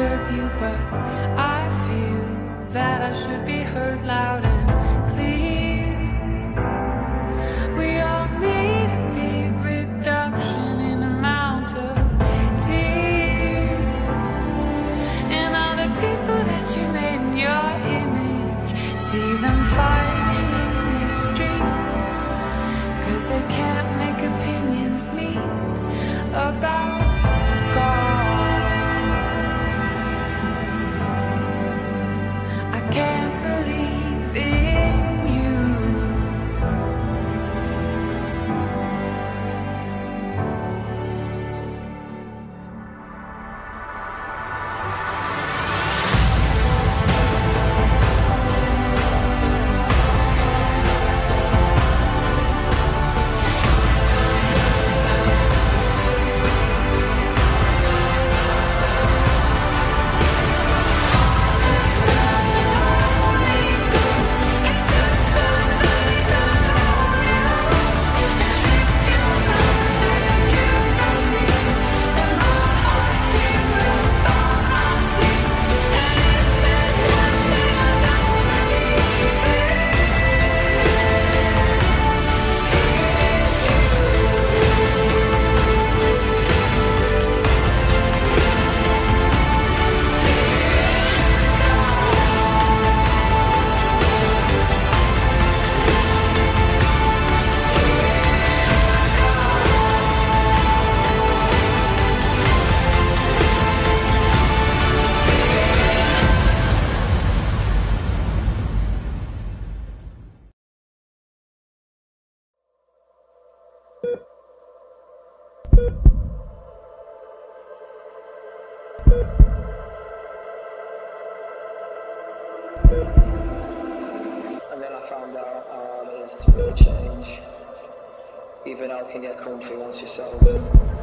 disturb you, but I feel that I should be heard loud and clear. We all need a big reduction in amount of tears. And all the people that you made in your image, see them fighting in the street. Cause they can't make opinions meet about And then I found out how hard it is to really change. Even I can get comfy once you're sober.